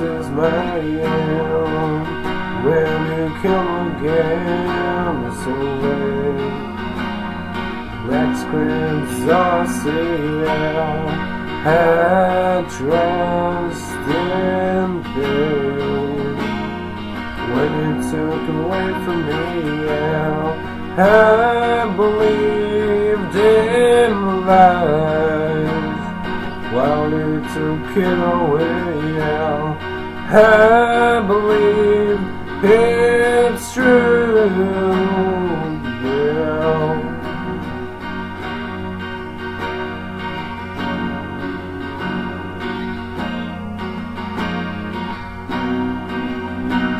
is my end. When you come again, it's away. Black screens are CL. Had trust in pain. When you took away from me, I believed in life. While you took it away, yeah, I believe it's true, yeah.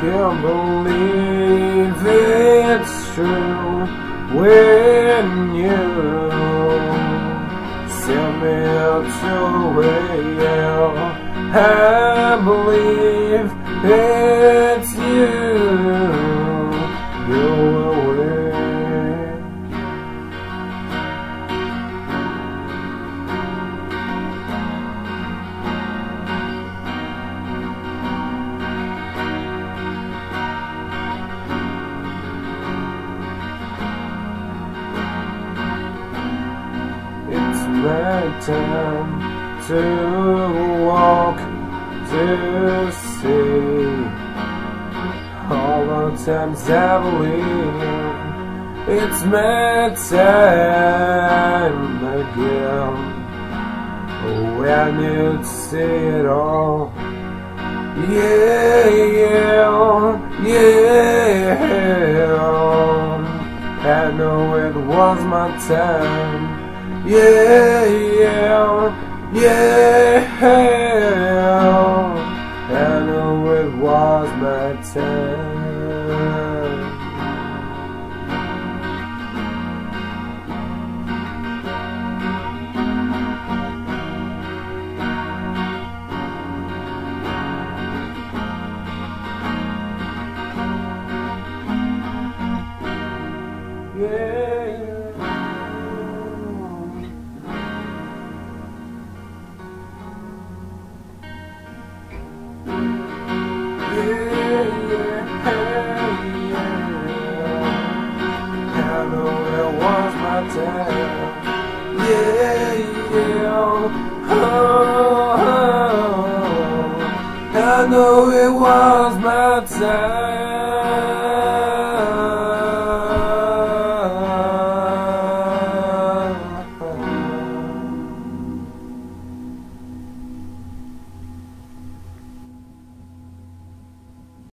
Can't believe it's true when you send me your way. I believe it's My time to walk to see all the times I believe it's my time again. When you see it all, yeah, yeah, yeah. I know it was my time. Yeah, yeah, yeah. Know it was my time. Know it was my time.